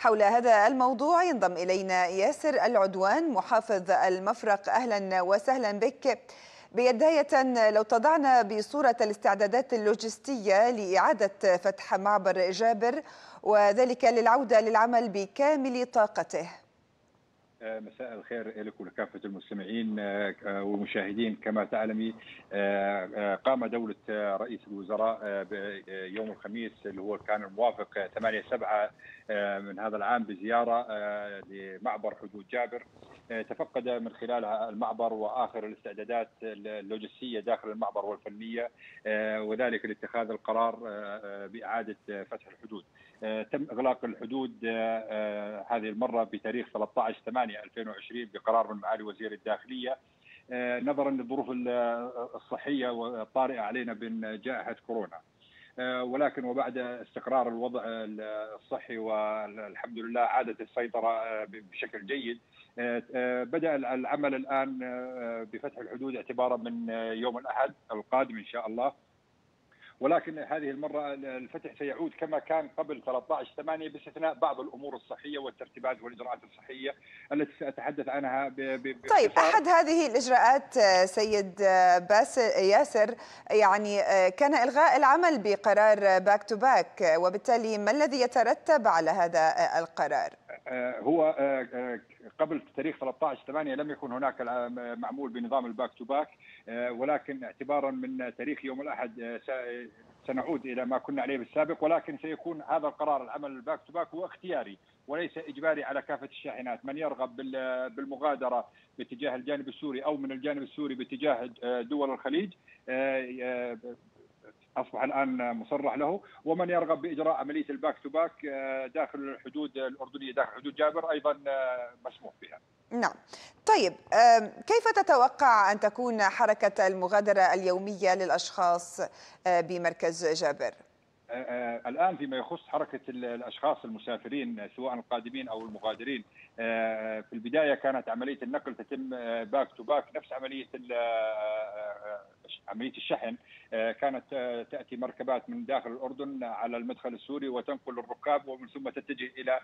حول هذا الموضوع ينضم إلينا ياسر العدوان محافظ المفرق. أهلا وسهلا بك. بداية لو تضعنا بصورة الاستعدادات اللوجستية لإعادة فتح معبر جابر وذلك للعودة للعمل بكامل طاقته. مساء الخير لك ولكافة المستمعين والمشاهدين كما تعلمي قام دولة رئيس الوزراء يوم الخميس اللي هو كان الموافق 8 7 من هذا العام بزيارة لمعبر حدود جابر تفقد من خلالها المعبر وآخر الاستعدادات اللوجستية داخل المعبر والفنية وذلك لاتخاذ القرار بإعادة فتح الحدود. تم إغلاق الحدود هذه المرة بتاريخ 13 8 2020 بقرار من معالي وزير الداخلية. نظرا للظروف الصحية والطارئة علينا من جائحة كورونا. ولكن وبعد استقرار الوضع الصحي والحمد لله عادت السيطرة بشكل جيد. بدأ العمل الآن بفتح الحدود اعتبارا من يوم الأحد القادم إن شاء الله. ولكن هذه المرة الفتح سيعود كما كان قبل 13 8 باستثناء بعض الأمور الصحية والترتيبات والإجراءات الصحية التي سأتحدث عنها ب ب طيب أحد هذه الإجراءات سيد ياسر يعني كان إلغاء العمل بقرار back to back وبالتالي ما الذي يترتب على هذا القرار؟ هو قبل تاريخ 13 8 لم يكن هناك معمول بنظام ال back to back ولكن اعتبارا من تاريخ يوم الأحد سنعود إلى ما كنا عليه بالسابق ولكن سيكون هذا القرار العمل ال back to back هو اختياري وليس إجباري على كافة الشاحنات، من يرغب بالمغادرة باتجاه الجانب السوري أو من الجانب السوري باتجاه دول الخليج أصبح الآن مصرح له ومن يرغب بإجراء عملية ال back to back داخل الحدود الأردنية داخل حدود جابر أيضا مسموح بها. نعم. طيب كيف تتوقع أن تكون حركة المغادرة اليومية للأشخاص بمركز جابر؟ الآن فيما يخص حركة الأشخاص المسافرين سواء القادمين أو المغادرين في البداية كانت عملية النقل تتم back to back نفس عملية عملية الشحن كانت تأتي مركبات من داخل الأردن على المدخل السوري وتنقل الركاب ومن ثم تتجه إلى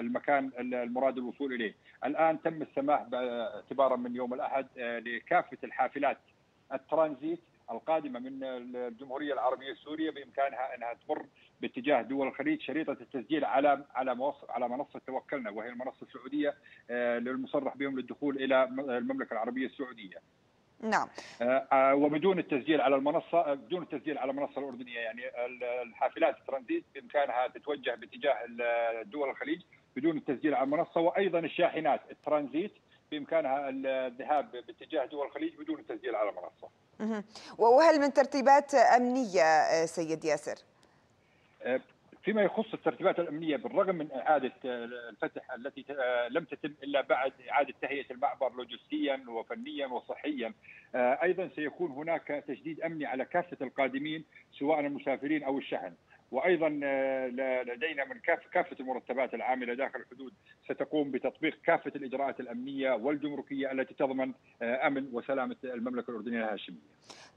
المكان المراد الوصول إليه. الآن تم السماح اعتبارا من يوم الأحد لكافة الحافلات الترانزيت القادمة من الجمهورية العربية السورية بإمكانها إنها تمر باتجاه دول الخليج شريطة التسجيل على على على منصة توكلنا وهي المنصة السعودية للمصرح بهم للدخول إلى المملكة العربية السعودية. نعم وبدون التسجيل على المنصة بدون التسجيل على المنصة الأردنية يعني الحافلات الترانزيت بإمكانها تتوجه باتجاه دول الخليج بدون التسجيل على المنصة وأيضا الشاحنات الترانزيت بإمكانها الذهاب باتجاه دول الخليج بدون التسجيل على المنصة. وهل من ترتيبات أمنية سيد ياسر؟ فيما يخص الترتيبات الأمنية بالرغم من إعادة الفتح التي لم تتم إلا بعد إعادة تهيئة المعبر لوجستيا وفنيا وصحيا. أيضا سيكون هناك تشديد أمني على كافة القادمين سواء المسافرين أو الشحن. وأيضا لدينا من كافة المرتبات العاملة داخل الحدود ستقوم بتطبيق كافة الإجراءات الأمنية والجمركية التي تضمن أمن وسلامة المملكة الأردنية الهاشمية.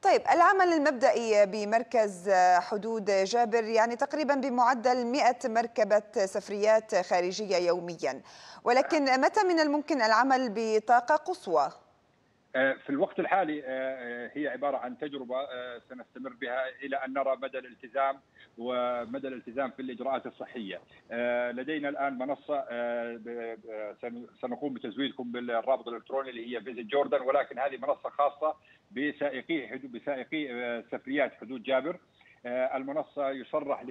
طيب العمل المبدئي بمركز حدود جابر يعني تقريبا بمعدل 100 مركبة سفريات خارجية يوميا ولكن متى من الممكن العمل بطاقة قصوى؟ في الوقت الحالي هي عبارة عن تجربة سنستمر بها إلى أن نرى مدى الالتزام ومدى الالتزام في الإجراءات الصحية. لدينا الآن منصة سنقوم بتزويدكم بالرابط الإلكتروني اللي هي فيزيت جوردن ولكن هذه منصة خاصة بسائقي حدود بسائقي سفريات حدود جابر. المنصة يصرح ل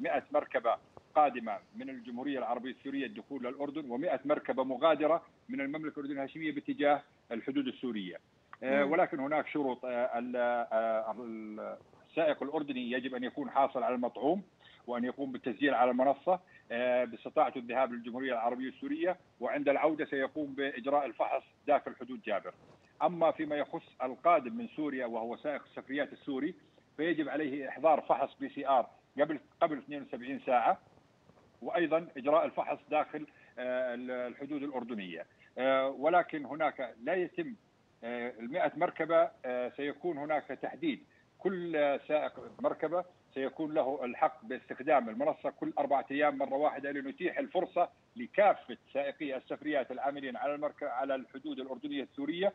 100 مركبة قادمة من الجمهورية العربية السورية الدخول للأردن و100 مركبة مغادرة من المملكة الأردنية الهاشمية باتجاه الحدود السورية. ولكن هناك شروط السائق الأردني يجب أن يكون حاصل على المطعوم وأن يقوم بالتسجيل على المنصة باستطاعته الذهاب للجمهورية العربية السورية وعند العودة سيقوم بإجراء الفحص داخل حدود جابر. أما فيما يخص القادم من سوريا وهو سائق السفريات السوري فيجب عليه إحضار فحص PCR قبل قبل 72 ساعة وأيضا إجراء الفحص داخل الحدود الأردنية ولكن هناك لا يتم ال 100 مركبة سيكون هناك تحديد كل سائق مركبة سيكون له الحق باستخدام المنصة كل أربعة أيام مرة واحدة لنتيح الفرصة لكافة سائقي السفريات العاملين على المركز على الحدود الأردنية السورية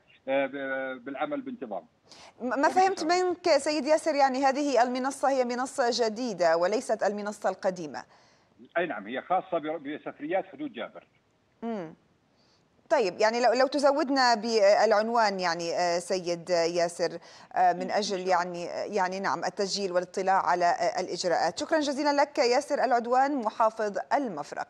بالعمل بانتظام. ما فهمت منك سيد ياسر يعني هذه المنصة هي منصة جديدة وليست المنصة القديمة. أي نعم هي خاصة بسفريات حدود جابر. امم طيب يعني لو لو تزودنا بالعنوان يعني سيد ياسر من أجل يعني يعني نعم التسجيل والاطلاع على الإجراءات. شكرا جزيلا لك ياسر العدوان محافظ المفرق.